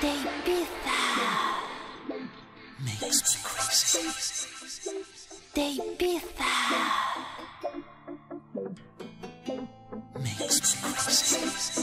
de Ibiza. Makes me crazy. De Ibiza. Makes me crazy.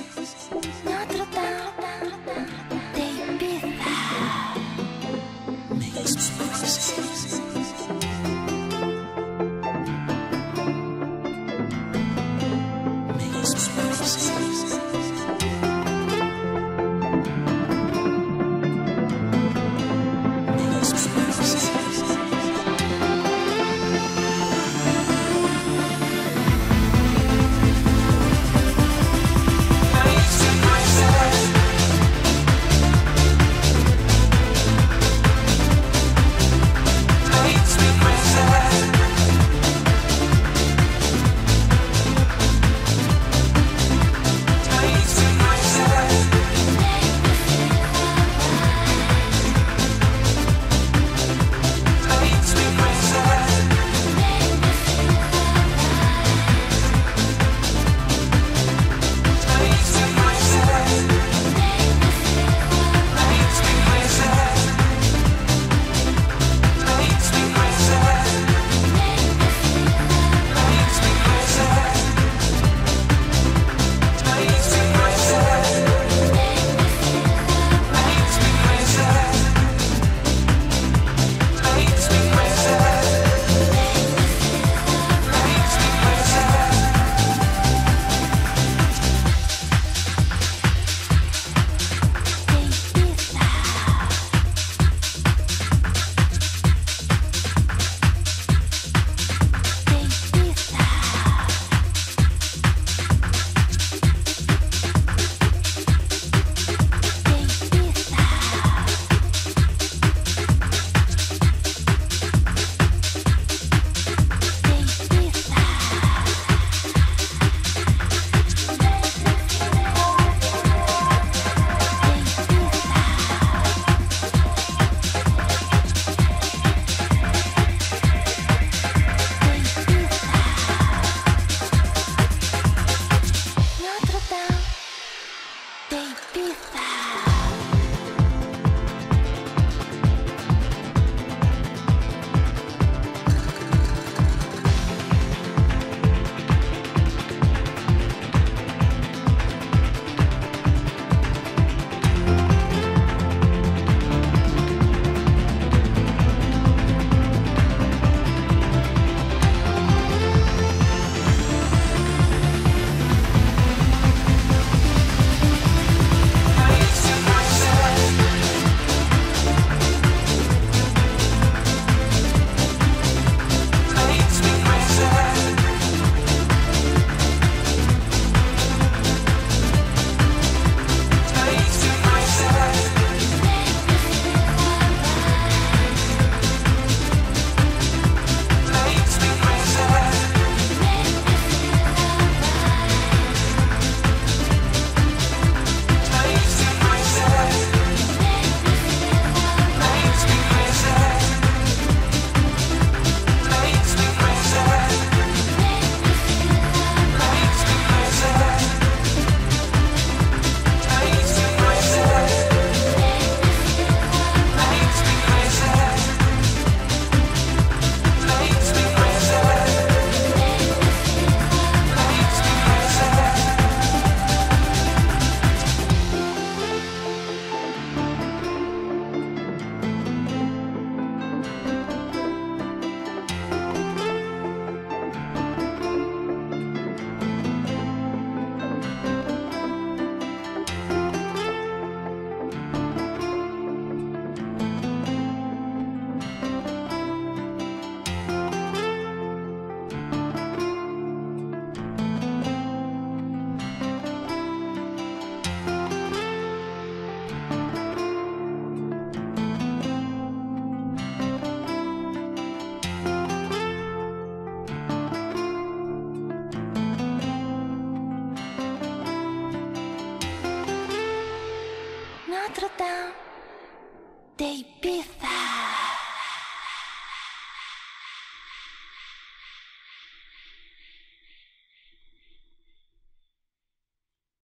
Biff.